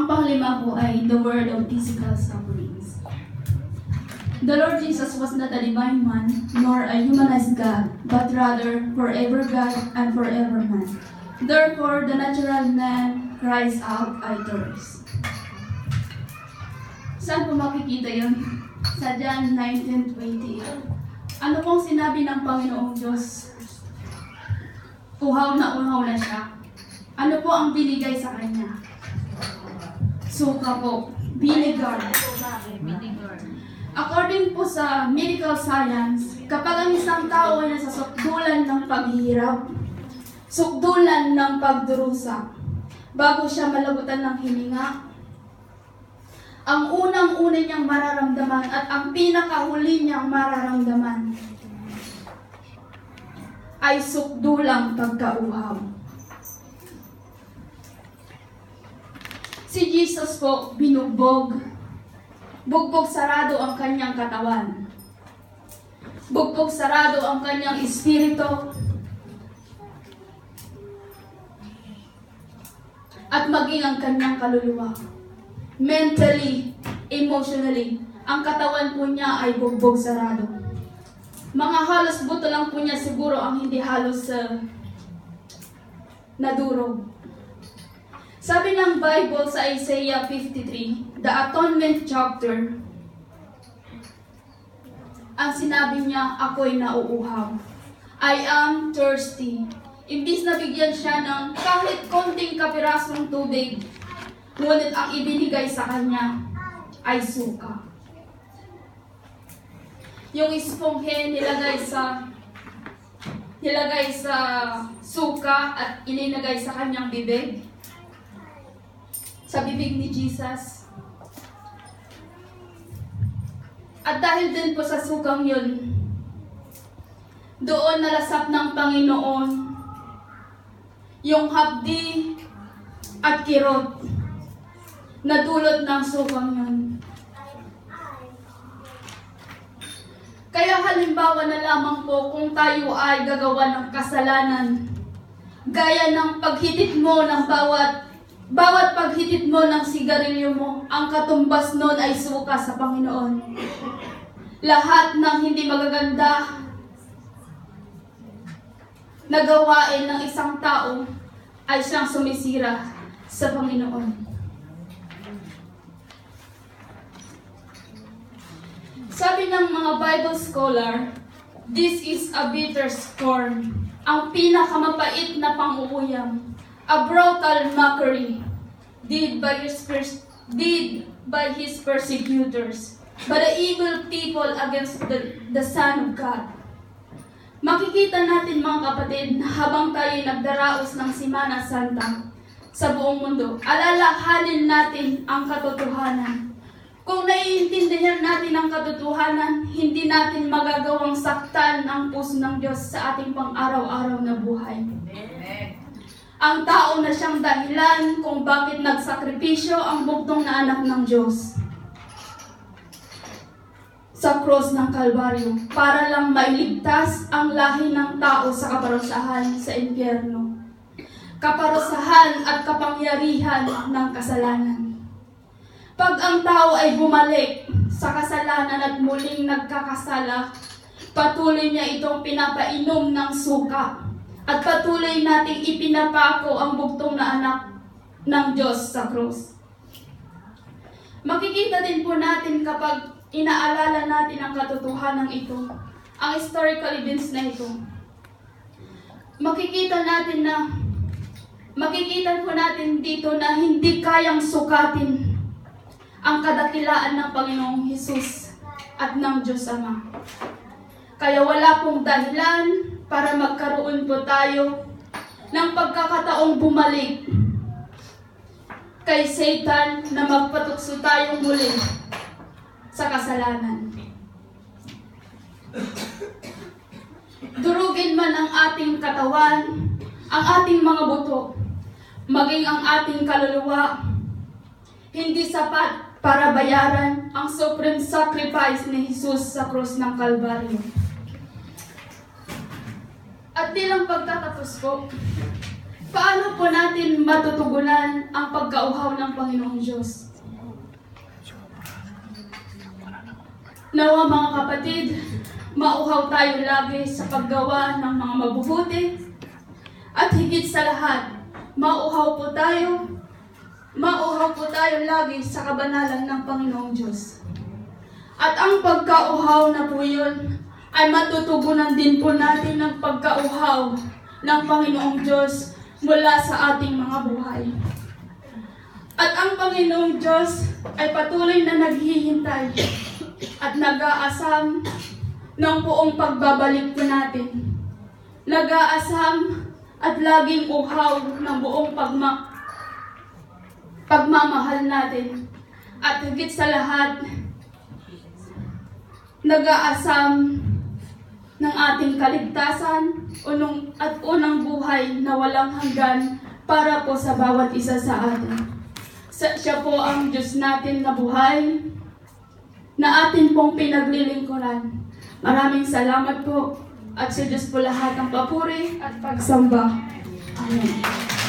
Ang panglima po ay the word of physical sufferings. The Lord Jesus was not a divine man, nor a humanized God, but rather forever God and forever man. Therefore, the natural man cries out, I thirst. Saan po makikita yun? Sa John 19.28. Ano pong sinabi ng Panginoong Diyos? Uhaw na uhaw na siya. Ano po ang binigay sa kanya? Suka po. Vinegar. According po sa medical science, kapag ang isang tao ay nasa sukdulan ng paghihirap, sukdulan ng pagdurusa, bago siya malabutan ng hininga, ang unang-una niyang mararamdaman at ang pinakahuli niyang mararamdaman ay sukdulang pagkauhaw. Si Jesus po binugbog. Bugbog sarado ang kanyang katawan. Bugbog sarado ang kanyang espiritu. At maging ang kanyang kaluluwa. Mentally, emotionally, ang katawan po niya ay bugbog sarado. Mga halos buto lang po niya siguro ang hindi halos uh, nadurog. Sabi ng Bible sa Isaiah 53, the atonement chapter, ang sinabi niya, ako'y nauuhaw. I am thirsty. Imbis na bigyan siya ng kahit konting kapirasong tubig, ngunit ang ibinigay sa kanya ay suka. Yung esponghe nilagay sa nilagay sa suka at ininagay sa kanyang bibig sa bibig ni Jesus. At dahil din po sa sukang yun, doon nalasap ng Panginoon yung hapdi at kirot na dulot ng sukang yun. Kaya halimbawa na lamang po kung tayo ay gagawa ng kasalanan, gaya ng paghitit mo ng bawat bawat paghitit mo ng sigarilyo mo, ang katumbas nun ay suka sa Panginoon. Lahat ng hindi magaganda na gawain ng isang tao ay siyang sumisira sa Panginoon. Sabi ng mga Bible scholar, this is a bitter scorn, ang pinakamapait na pang-uuyam, a brutal mockery, did by his did by his persecutors, by the evil people against the, the Son of God. Makikita natin mga kapatid na habang tayo nagdaraos ng Simana Santa sa buong mundo, alalahanin natin ang katotohanan. Kung naiintindihan natin ang katotohanan, hindi natin magagawang saktan ang puso ng Diyos sa ating pang-araw-araw na buhay. Ang tao na siyang dahilan kung bakit nagsakripisyo ang bugtong na anak ng Diyos sa cross ng Kalbaryo para lang mailigtas ang lahi ng tao sa kaparusahan sa impyerno. Kaparusahan at kapangyarihan ng kasalanan. Pag ang tao ay bumalik sa kasalanan at muling nagkakasala, patuloy niya itong pinapainom ng suka at patuloy nating ipinapako ang bugtong na anak ng Diyos sa krus. Makikita din po natin kapag inaalala natin ang katotohanan ito, ang historical events na ito. Makikita natin na makikita po natin dito na hindi kayang sukatin ang kadakilaan ng Panginoong Hesus at ng Diyos Ama. Kaya wala pong dahilan para magkaroon po tayo ng pagkakataong bumalik kay Satan na magpatukso tayong muli sa kasalanan. Durugin man ang ating katawan, ang ating mga buto, maging ang ating kaluluwa, hindi sapat para bayaran ang supreme sacrifice ni Jesus sa krus ng Kalbaryo. At bilang pagtatapos ko, Paano po natin matutugunan ang pagkauhaw ng Panginoong Diyos? Nawa mga kapatid, mauhaw tayo lagi sa paggawa ng mga mabubuti. At higit sa lahat, mauhaw po tayo, mauhaw po tayo lagi sa kabanalan ng Panginoong Diyos. At ang pagkauhaw na po yun, ay matutugunan din po natin ng pagkauhaw ng Panginoong Diyos mula sa ating mga buhay. At ang Panginoong Diyos ay patuloy na naghihintay at nag-aasam ng buong pagbabalik po natin. Nag-aasam at laging uhaw ng buong pagma pagmamahal natin. At higit sa lahat, nag-aasam ng ating kaligtasan unong, at unang buhay na walang hanggan para po sa bawat isa sa atin. Sa, siya po ang Diyos natin na buhay na atin pong pinaglilingkuran. Maraming salamat po at sa Diyos po lahat ang papuri at pagsamba. Amen.